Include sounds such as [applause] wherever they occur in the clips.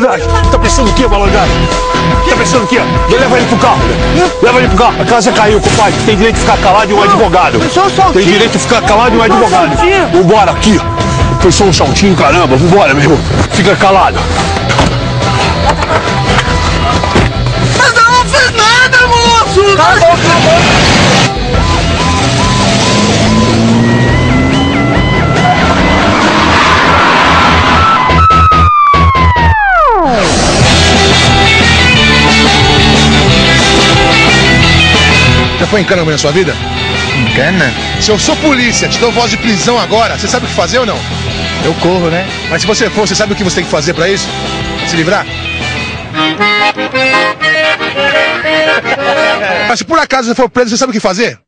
malandragem. Tá pensando o quê, malandragem? Tá pensando o quê? Leva ele pro carro, né? Leva ele pro carro. A casa caiu, compadre. Tem direito de ficar calado e um advogado. Tem direito de ficar calado e um advogado. Vambora, aqui. Foi só um saltinho, caramba. Vambora, meu irmão. Fica calado. Mas eu não fiz nada, moço! Tá bom, tá bom. Em cana na sua vida? Em cana? Se eu sou polícia, te dou voz de prisão agora, você sabe o que fazer ou não? Eu corro, né? Mas se você for, você sabe o que você tem que fazer pra isso? Pra se livrar? [laughs] Mas se por acaso você for preso, você sabe o que fazer?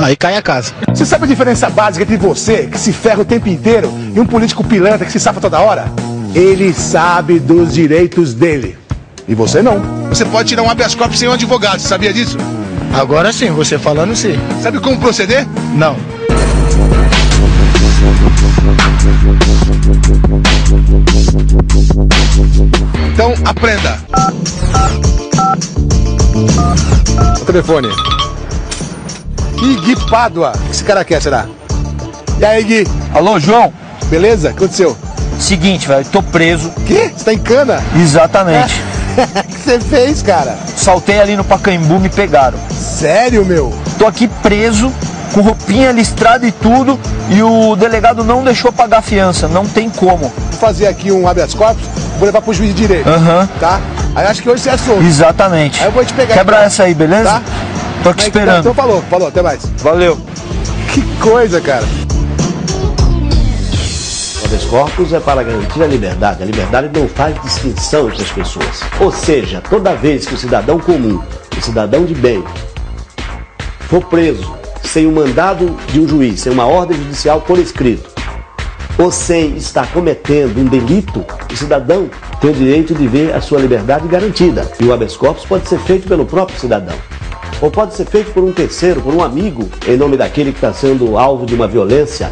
Aí cai a casa. Você sabe a diferença básica entre você, que se ferra o tempo inteiro, e um político pilantra que se safa toda hora? Ele sabe dos direitos dele. E você não. Você pode tirar um habeas corpus sem um advogado, você sabia disso? Agora sim, você falando sim. Sabe como proceder? Não. Então aprenda. O telefone. Gui Pádua. O que esse cara quer, será? E aí, Gui? Alô, João? Beleza? O que aconteceu? Seguinte, velho, tô preso. Quê? Você tá em cana? Exatamente. O [laughs] que você fez, cara? Saltei ali no Pacaembu, me pegaram. Sério, meu? Tô aqui preso, com roupinha listrada e tudo, e o delegado não deixou pagar a fiança. Não tem como. Vou fazer aqui um habeas corpus, vou levar pro juiz de direito. Aham. Tá? Aí acho que hoje você é solto. Exatamente. Aí eu vou te pegar. Quebra então. essa aí, beleza? Tá? Tô aqui tá, esperando. Então falou, falou, até mais. Valeu. Que coisa, cara. Habeas corpus é para garantir a liberdade. A liberdade não faz distinção entre as pessoas. Ou seja, toda vez que o cidadão comum, o cidadão de bem, for preso sem o mandado de um juiz, sem uma ordem judicial por escrito, ou sem estar cometendo um delito, o cidadão tem o direito de ver a sua liberdade garantida. E o habeas corpus pode ser feito pelo próprio cidadão. Ou pode ser feito por um terceiro, por um amigo, em nome daquele que está sendo alvo de uma violência.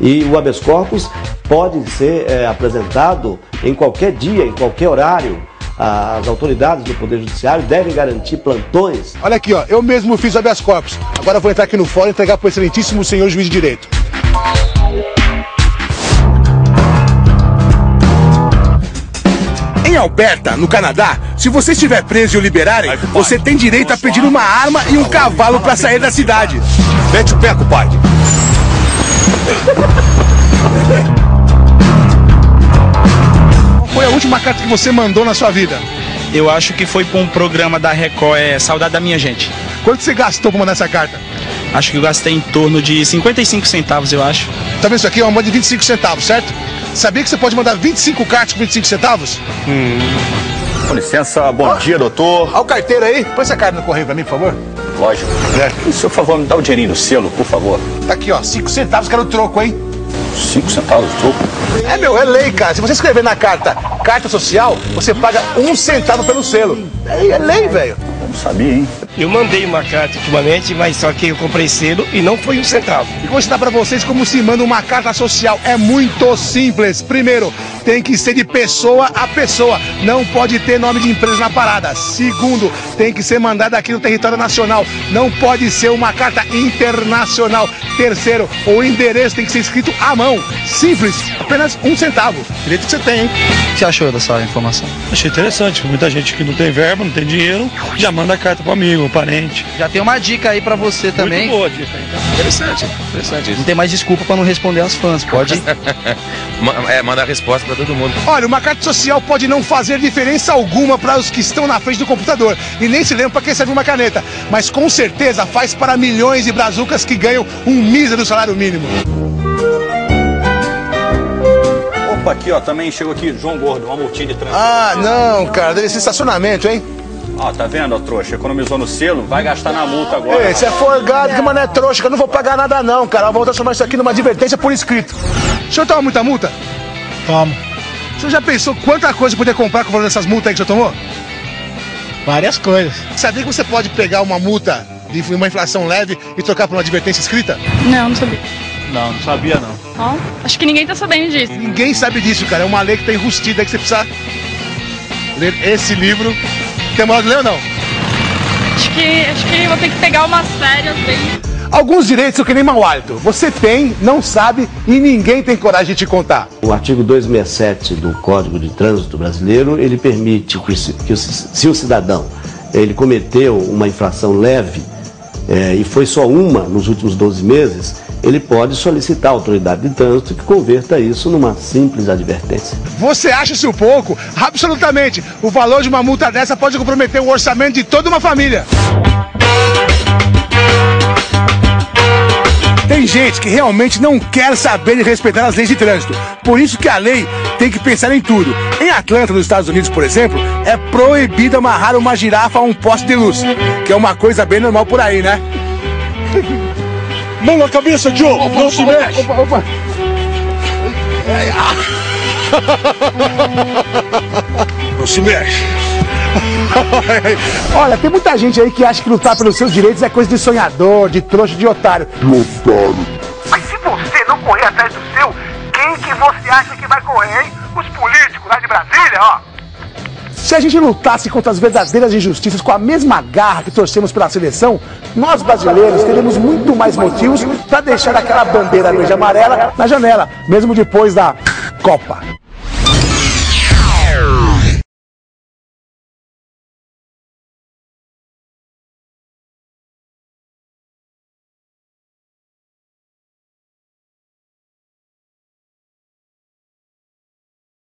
E o habeas corpus pode ser eh, apresentado em qualquer dia, em qualquer horário. As autoridades do Poder Judiciário devem garantir plantões Olha aqui, ó. Eu mesmo fiz o habeas corpus. Agora vou entrar aqui no fórum e entregar pro excelentíssimo senhor juiz de direito. Em Alberta, no Canadá, se você estiver preso e o liberarem, você tem direito a pedir uma arma e um cavalo para sair da cidade. Mete o pé, compadre. Qual foi a última carta que você mandou na sua vida? Eu acho que foi para um programa da Record, é Saudade da Minha Gente. Quanto você gastou para mandar essa carta? Acho que eu gastei em torno de 55 centavos, eu acho. Tá vendo isso aqui? É uma moeda de 25 centavos, certo? Sabia que você pode mandar 25 cartas com 25 centavos? Com licença, bom dia, doutor. Olha o carteiro aí. Põe essa carta no correio pra mim, por favor. Lógico. É. E, Por favor, me dá o dinheirinho no selo, por favor. Tá aqui, ó. 5 centavos, quero o troco, hein? Cinco centavos, troco. É, meu, é lei, cara. Se você escrever na carta carta social, você paga um centavo pelo selo. É, é lei, velho. Eu não sabia, hein? Eu mandei uma carta ultimamente, mas só que eu comprei selo e não foi um centavo. E vou ensinar pra vocês como se manda uma carta social. É muito simples. Primeiro, tem que ser de pessoa a pessoa. Não pode ter nome de empresa na parada. Segundo, tem que ser mandada aqui no território nacional. Não pode ser uma carta internacional. Terceiro, o endereço tem que ser escrito à mão. Simples. Apenas um centavo. Direito que você tem, hein? O que você achou dessa informação? Achei interessante, muita gente que não tem verba, não tem dinheiro, já manda carta para amigo, parente. Já tem uma dica aí pra você também. Muito boa a dica. então. Interessante, interessante Não isso. tem mais desculpa pra não responder aos fãs. Pode. [laughs] É, manda a resposta pra todo mundo. Olha, uma carta social pode não fazer diferença alguma para os que estão na frente do computador e nem se lembra para quem serve uma caneta, mas com certeza faz para milhões de brazucas que ganham um mísero salário mínimo. Opa, aqui, ó, também chegou aqui, João Gordo, uma multinha de trânsito. Ah, não, cara, deve ser estacionamento, hein? Ó, tá vendo, ó, trouxa? Economizou no selo, vai gastar na multa agora. Ei, você é folgado, que mané trouxa, que eu não vou pagar nada não, cara. Eu vou transformar isso aqui numa advertência por escrito. O senhor toma muita multa? Toma. O senhor já pensou quanta coisa poder comprar com o valor dessas multas aí que o senhor tomou? Várias coisas. Sabia que você pode pegar uma multa de uma inflação leve e trocar por uma advertência escrita? Não, não sabia. Não, não sabia não. Ó, acho que ninguém tá sabendo disso. Ninguém sabe disso, cara. É uma lei que tá enrustida aí que você precisa ler esse livro. Tem moral de ler ou não? Acho que, acho que vou ter que pegar umas férias bem. Alguns direitos são que nem mau hálito. Você tem, não sabe e ninguém tem coragem de te contar. O artigo 267 do Código de Trânsito Brasileiro, ele permite que, se, que o, se o cidadão ele cometeu uma infração leve é, e foi só uma nos últimos 12 meses, ele pode solicitar à autoridade de trânsito que converta isso numa simples advertência. Você acha isso pouco? Absolutamente. O valor de uma multa dessa pode comprometer o orçamento de toda uma família. Tem gente que realmente não quer saber de respeitar as leis de trânsito. Por isso que a lei tem que pensar em tudo. Em Atlanta, nos Estados Unidos, por exemplo, é proibido amarrar uma girafa a um poste de luz, que é uma coisa bem normal por aí, né? [laughs] Mão na cabeça, Joe! Opa, não se opa, mexe! Opa, opa. Não se mexe! [laughs] Olha, tem muita gente aí que acha que lutar pelos seus direitos é coisa de sonhador, de trouxa, de otário. Otário! Mas se você não correr atrás do seu, quem que você acha que vai correr, hein? Os políticos lá de Brasília, ó. Se a gente lutasse contra as verdadeiras injustiças com a mesma garra que torcemos pela seleção, nós brasileiros teríamos muito mais motivos para deixar aquela bandeira verde e amarela na janela, mesmo depois da Copa.